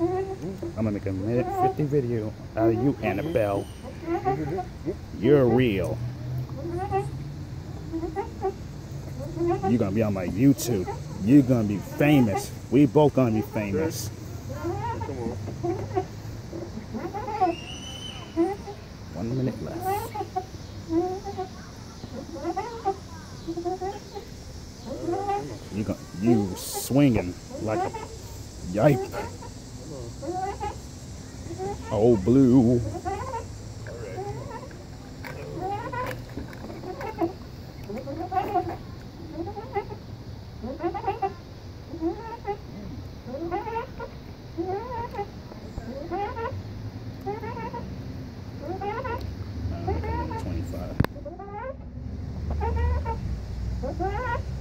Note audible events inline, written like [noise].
I'm gonna make a minute 50 video out of you, Annabelle. You're real. You're gonna be on my YouTube. You're gonna be famous. We both gonna be famous. One minute left. You you swinging like a yipe. Oh, blue. Twenty-five. [laughs]